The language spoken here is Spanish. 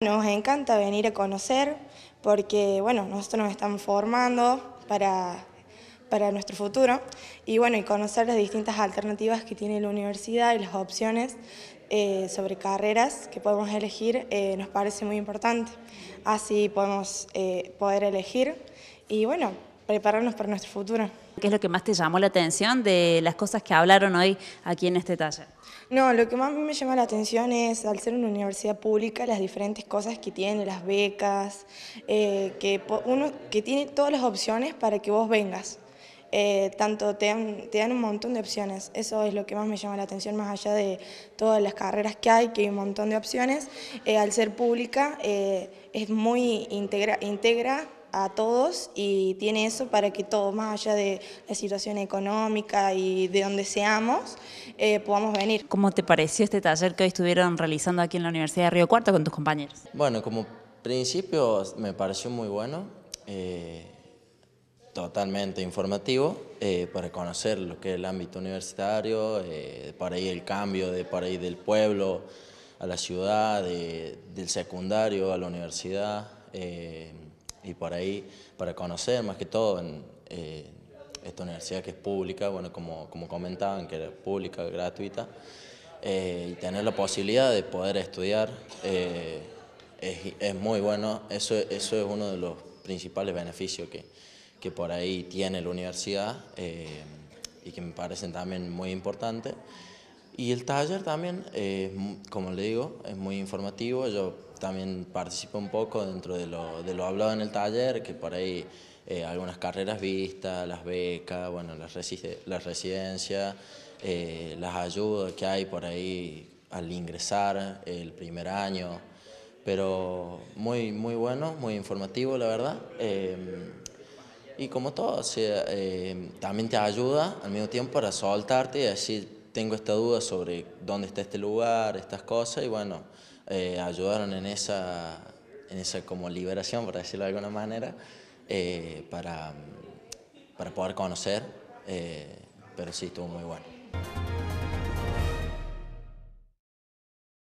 Nos encanta venir a conocer porque bueno, nosotros nos estamos formando para, para nuestro futuro y bueno, y conocer las distintas alternativas que tiene la universidad y las opciones eh, sobre carreras que podemos elegir eh, nos parece muy importante. Así podemos eh, poder elegir y bueno, prepararnos para nuestro futuro. ¿Qué es lo que más te llamó la atención de las cosas que hablaron hoy aquí en este taller? No, lo que más me llama la atención es, al ser una universidad pública, las diferentes cosas que tiene, las becas, eh, que uno que tiene todas las opciones para que vos vengas. Eh, tanto te dan, un montón de opciones, eso es lo que más me llama la atención, más allá de todas las carreras que hay, que hay un montón de opciones, eh, al ser pública es muy integra, integra a todos y tiene eso para que todos, más allá de la situación económica y de donde seamos, eh, podamos venir. ¿Cómo te pareció este taller que hoy estuvieron realizando aquí en la Universidad de Río Cuarto con tus compañeros? Bueno, como principio me pareció muy bueno, eh, totalmente informativo eh, para conocer lo que es el ámbito universitario, para ahí el cambio de para ahí del pueblo a la ciudad, del secundario a la universidad y por ahí para conocer más que todo en eh, esta universidad que es pública, bueno, como, como comentaban, que era pública, gratuita, eh, y tener la posibilidad de poder estudiar eh, es, es, muy bueno, eso, eso es uno de los principales beneficios que, que por ahí tiene la universidad y que me parecen también muy importantes. Y el taller también, como le digo, es muy informativo. Yo también participo un poco dentro de lo, de lo hablado en el taller, que por ahí eh, algunas carreras vistas, las becas, bueno, las, la residencia, eh, las ayudas que hay por ahí al ingresar el primer año, pero muy, muy bueno, muy informativo la verdad. Eh, y como todo, también te ayuda al mismo tiempo para soltarte y decir, tengo esta duda sobre dónde está este lugar, estas cosas, y bueno, eh, ayudaron en esa, en esa como liberación, por decirlo de alguna manera, eh, para, para poder conocer, eh, pero sí estuvo muy bueno.